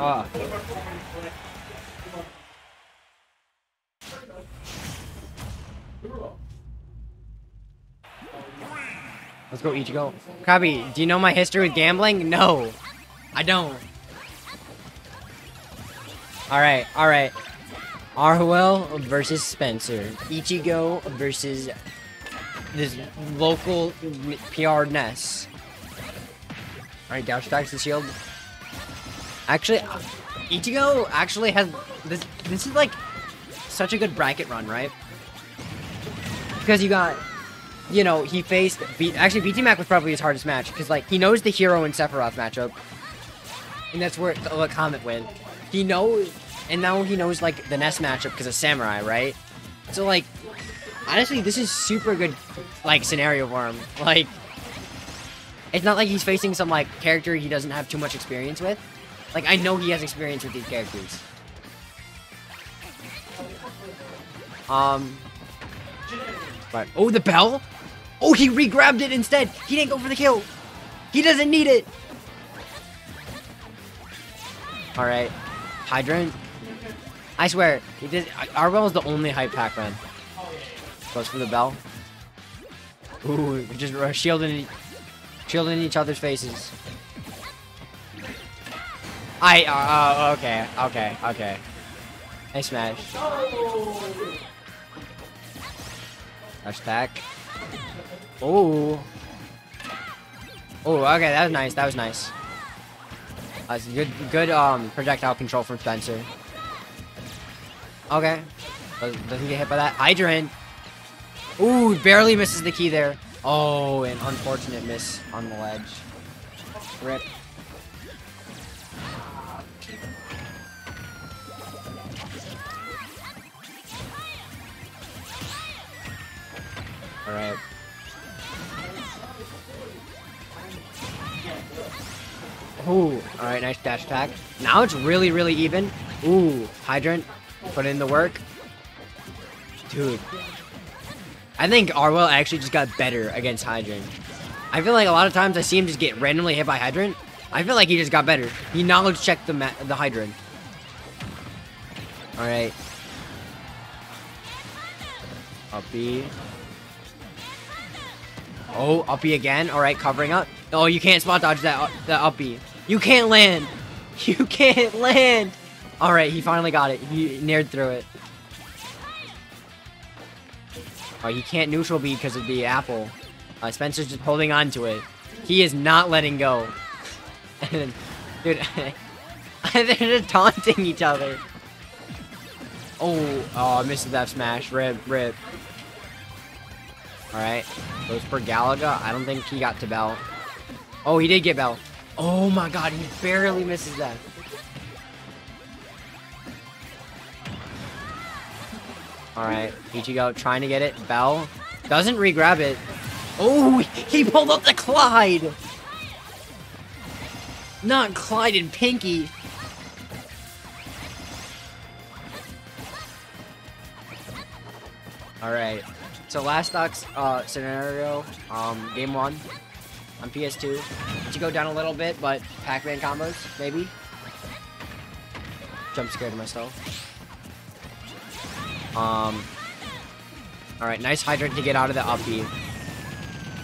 Ah. Let's go, Ichigo. Krabi, do you know my history with gambling? No. I don't. Alright, alright. Arwell versus Spencer. Ichigo versus this local PR Ness. Alright, Gouch attacks the shield. Actually, Ichigo actually has this. This is like such a good bracket run, right? Because you got, you know, he faced. B actually, BT Mac was probably his hardest match because like he knows the hero and Sephiroth matchup, and that's where the Comet win. He knows, and now he knows like the Ness matchup because of Samurai, right? So like, honestly, this is super good, like scenario for him. Like, it's not like he's facing some like character he doesn't have too much experience with. Like, I know he has experience with these characters. Um. But, oh, the bell? Oh, he re-grabbed it instead. He didn't go for the kill. He doesn't need it. Alright. Hydrant. I swear, he did. Arbel is the only hype Pac-Man. Goes for the bell. Ooh, just shielding, shielding each other's faces. I, uh, uh, okay, okay, okay. I smash. Dash attack. Oh. Oh, okay, that was nice, that was nice. That's good, good, um, projectile control from Spencer. Okay. Doesn't get hit by that. Hydrant. Ooh, barely misses the key there. Oh, an unfortunate miss on the ledge. Rip. Alright. Ooh, alright, nice dash attack. Now it's really, really even. Ooh, Hydrant, put in the work. Dude. I think Arwell actually just got better against Hydrant. I feel like a lot of times I see him just get randomly hit by Hydrant. I feel like he just got better. He knowledge checked the the Hydrant. Alright. Up B. Oh, uppy again. All right, covering up. Oh, you can't spot dodge that uh, that. You can't land. You can't land. All right, he finally got it. He nared through it. Oh, he can't neutral B because of the apple. Uh, Spencer's just holding on to it. He is not letting go. and, dude, they're just taunting each other. Oh, oh, I missed that smash. Rip, rip. Alright. Goes for Galaga. I don't think he got to Bell. Oh, he did get Bell. Oh my god, he barely misses that. Alright, Ichigo trying to get it. Bell doesn't re-grab it. Oh, he pulled up the Clyde! Not Clyde and Pinky. Alright. So last Ox uh, scenario, um, game one on PS2. To go down a little bit, but Pac-Man combos, maybe. Jump scared myself. Um. Alright, nice hydrant to get out of the up B.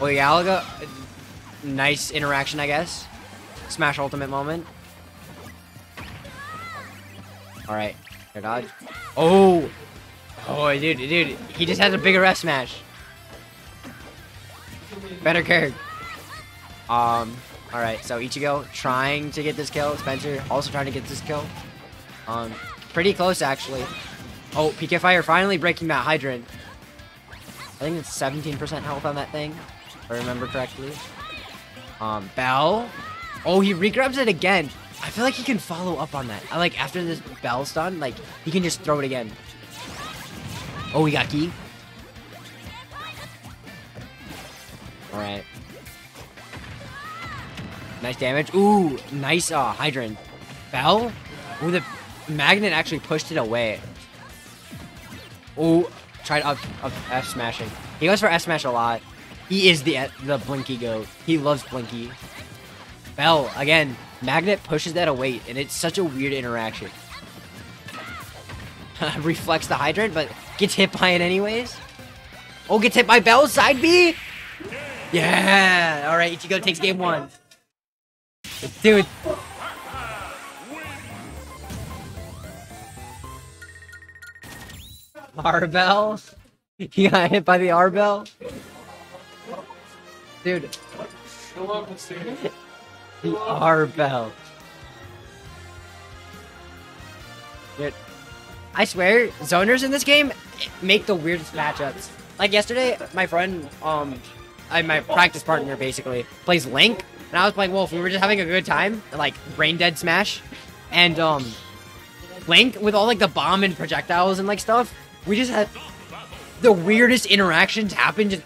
Well, Galaga, nice interaction, I guess. Smash ultimate moment. Alright, your dodge. Oh! Oh, dude, dude, he just has a bigger S smash. Better character. Um, alright, so Ichigo trying to get this kill. Spencer also trying to get this kill. Um, pretty close, actually. Oh, PK Fire finally breaking that Hydrant. I think it's 17% health on that thing, if I remember correctly. Um, Bell. Oh, he regrabs it again. I feel like he can follow up on that. I like after this Bell's done, like he can just throw it again. Oh, we got key. Alright. Nice damage. Ooh, nice uh, hydrant. Bell? Ooh, the magnet actually pushed it away. Ooh, tried up, up F smashing. He goes for F smash a lot. He is the the Blinky goat. He loves Blinky. Bell again, Magnet pushes that away, and it's such a weird interaction. Reflects the Hydrant, but gets hit by it anyways. Oh, gets hit by Bell, side B! Yeah! Alright, Ichigo takes game one. Dude. Arbel? He got hit by the Arbel? Dude. the Arbel. Dude. I swear, zoners in this game make the weirdest matchups. Like yesterday, my friend, um, I, my practice partner basically plays Link, and I was playing Wolf. We were just having a good time, like brain dead smash, and um, Link with all like the bomb and projectiles and like stuff. We just had the weirdest interactions happen just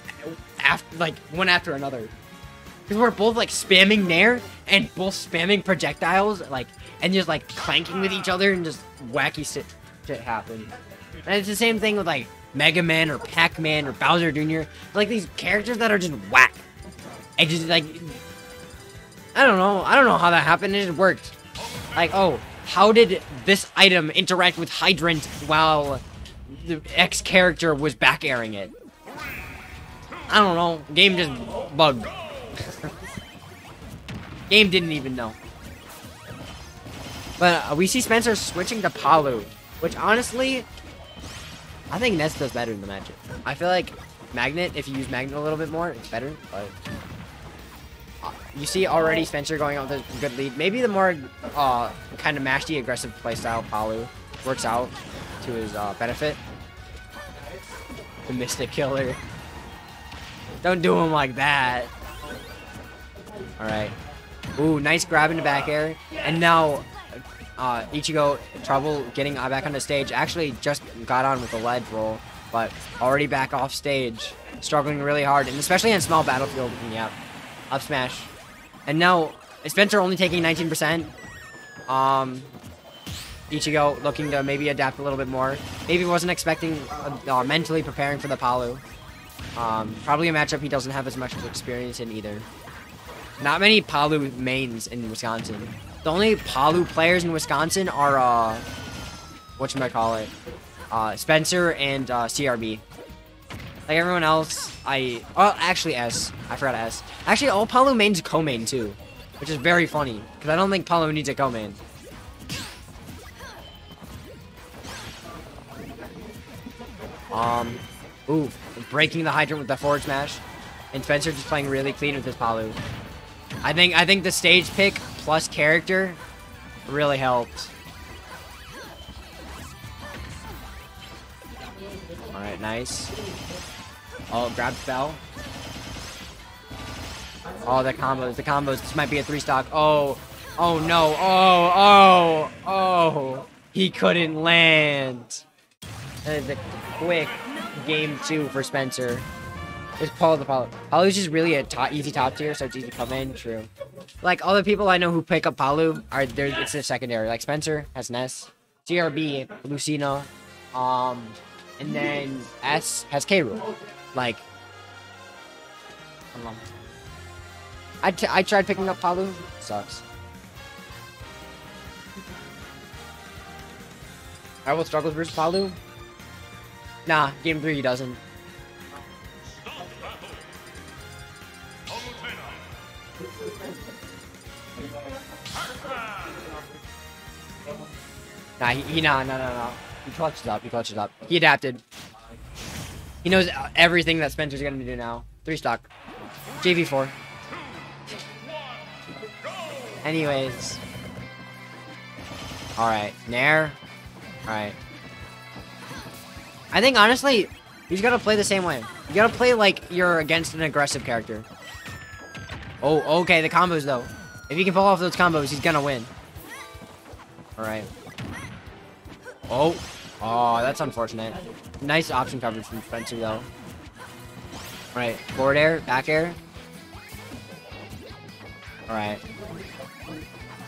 after like one after another. Because we're both like spamming Nair and both spamming projectiles, like and just like clanking with each other and just wacky shit, shit happen. And it's the same thing with like Mega Man or Pac Man or Bowser Jr. Like these characters that are just whack. And just like I don't know. I don't know how that happened. It just worked. Like, oh, how did this item interact with Hydrant while the X character was back airing it? I don't know. Game just bugged. Game didn't even know. But uh, we see Spencer switching to Palu, which honestly, I think Ness does better the matchup. I feel like Magnet, if you use Magnet a little bit more, it's better, but... Uh, you see already Spencer going out with a good lead. Maybe the more uh, kind of mashy, aggressive playstyle Palu works out to his uh, benefit. The Mystic Killer. Don't do him like that. Alright. Ooh, nice grab in the back air. And now uh, Ichigo trouble getting back on the stage. Actually, just got on with the ledge roll, but already back off stage, struggling really hard, and especially on small battlefield. Yep, up smash, and now Spencer only taking 19%. Um, Ichigo looking to maybe adapt a little bit more. Maybe wasn't expecting, uh, uh, mentally preparing for the Palu. Um, probably a matchup he doesn't have as much experience in either. Not many Palu mains in Wisconsin. The only Palu players in Wisconsin are, uh, what should I call it? Uh, Spencer and uh, CRB. Like everyone else, I, oh, actually S. I forgot S. Actually, all Palu mains co-main too, which is very funny because I don't think Palu needs a co-main. Um, ooh, breaking the hydrant with the forward smash, and Spencer just playing really clean with his Palu. I think I think the stage pick plus character really helped. Alright, nice. Oh, grab spell. Oh, the combos, the combos. This might be a three stock. Oh, oh no. Oh, oh, oh. He couldn't land. That is a quick game two for Spencer. It's Paul the Palu. Palu's just really a top, easy top tier, so it's easy to come in. True. Like all the people I know who pick up Palu are there. It's their secondary. Like Spencer has Ness, CRB, Lucina, um, and then S has K. Rool. Like, I don't know. I, t I tried picking up Palu. Sucks. I will struggle versus Palu. Nah, game three he doesn't. Nah, he, he nah, no, no, no. He clutches up, he clutches up. He adapted. He knows uh, everything that Spencer's gonna do now. Three stock. JV4. Anyways. Alright, Nair. Alright. I think, honestly, you just gotta play the same way. You gotta play like you're against an aggressive character. Oh, okay, the combos, though. If he can pull off those combos, he's gonna win. Alright. Oh. Oh, that's unfortunate. Nice option coverage from Spencer, though. Alright, forward air, back air. Alright.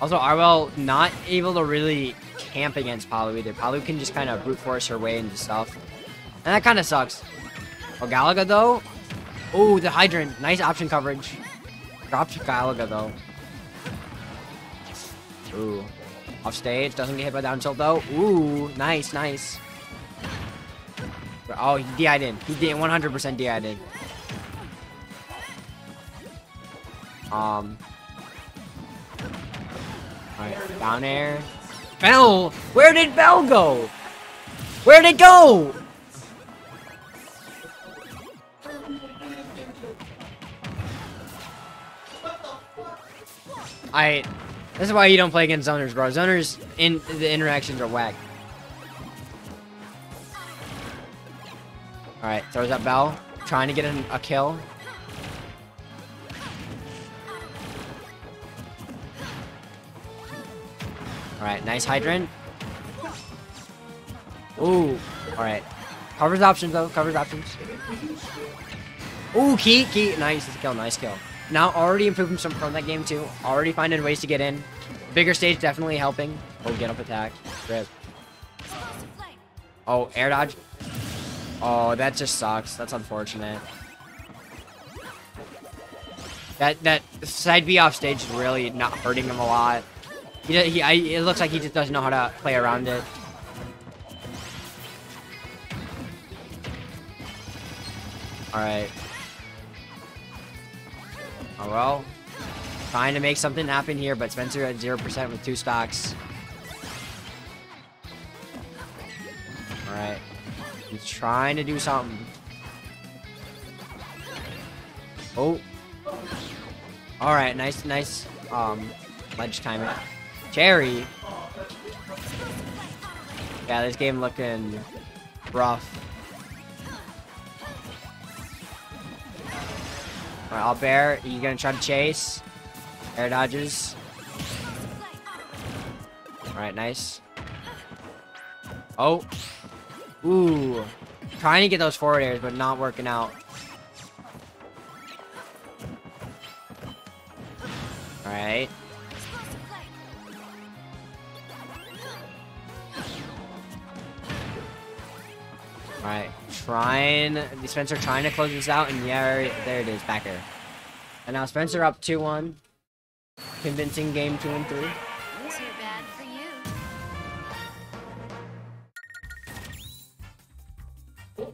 Also, Arwell not able to really camp against Palu either. Palu can just kind of brute force her way into stuff. And that kind of sucks. Oh, Galaga, though. Oh, the Hydrant. Nice option coverage. Dropped Galaga, though. Ooh. Off stage, doesn't get hit by down tilt though. Ooh, nice, nice. Oh, he DI'd in. He did 100% DI'd in. Um. Alright, down air. Bell! Where did Bell go? Where'd it go? I. This is why you don't play against zoners, bro. Zoners in the interactions are whack. All right, throws up Bell, trying to get an, a kill. All right, nice hydrant. Ooh, all right. Covers options though. Covers options. Ooh, key, key. Nice kill. Nice kill. Now already improving some from that game too. Already finding ways to get in. Bigger stage definitely helping. Oh, get up attack. Rip. Oh, air dodge. Oh, that just sucks. That's unfortunate. That that side B off stage is really not hurting him a lot. He, he I, it looks like he just doesn't know how to play around it. Alright. Oh well. Trying to make something happen here, but Spencer at 0% with two stocks. Alright. He's trying to do something. Oh. Alright, nice, nice, um, ledge timing. Cherry. Yeah, this game looking rough. Alright, I'll bear. You gonna try to chase? Air dodges. Alright, nice. Oh. Ooh. Trying to get those forward airs, but not working out. Trying, Spencer trying to close this out, and yeah, there it is, back air. And now Spencer up 2-1. Convincing game 2 and 3. Too bad for you.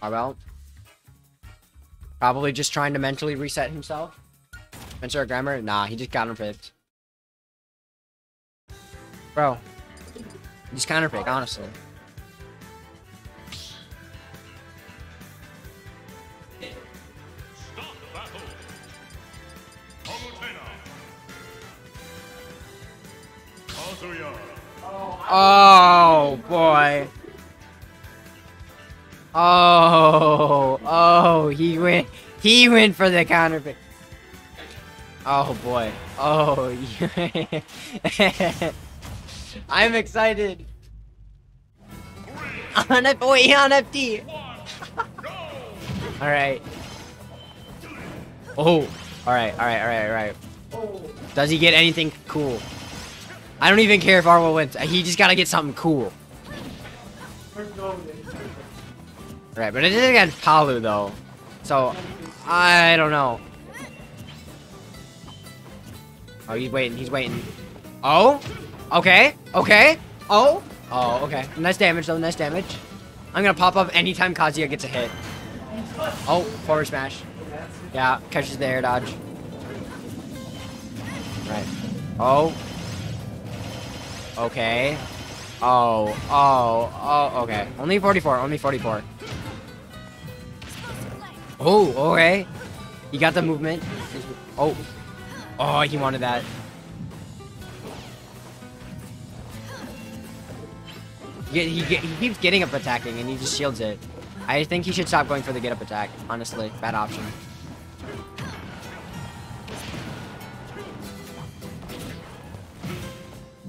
About. Probably just trying to mentally reset himself. Spencer or Grammar? Nah, he just counterpicked. Bro. Just honestly. Battle. Palutena. Kazuya. Oh, boy. Oh, oh, he went, he went for the counter pick. Oh boy. Oh, I'm excited. On F oh, wait, on FD. all right. Oh, all right, all right, all right, all right. Does he get anything cool? I don't even care if Arwell wins. He just gotta get something cool. Right, but it is against Palu though. So, I don't know. Oh, he's waiting, he's waiting. Oh? Okay, okay. Oh? Oh, okay. Nice damage though, nice damage. I'm gonna pop up anytime Kazuya gets a hit. Oh, forward smash. Yeah, catches the air dodge. Right. Oh. Okay. Oh, oh, oh, okay. Only 44, only 44. Oh, okay. He got the movement. Oh. Oh, he wanted that. He, he, he keeps getting up attacking and he just shields it. I think he should stop going for the get up attack. Honestly, bad option.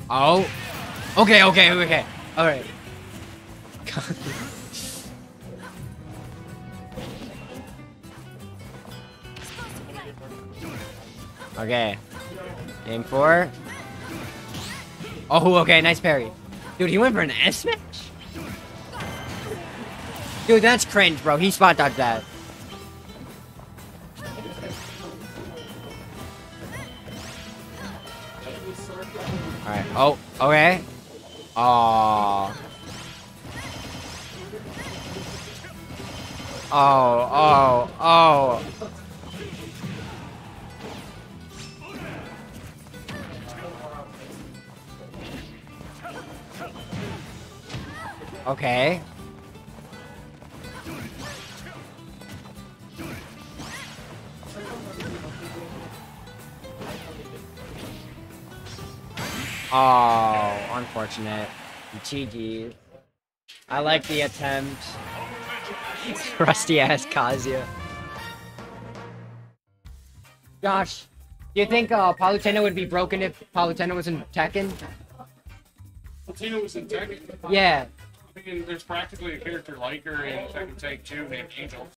Oh. Okay, okay, okay. Alright. okay. Game four. Oh, okay, nice parry. Dude, he went for an S match? Dude, that's cringe, bro. He spot dodged that. Alright. Oh, okay. Oh. Oh, oh, oh. Okay. Oh, unfortunate. GG. I like the attempt. Rusty ass Kazuya. Josh, do you think uh, Palutena would be broken if Palutena was in Tekken? Tina was in Tekken. Yeah. Mean, there's practically a character like her in Tekken Tag 2 named Angel.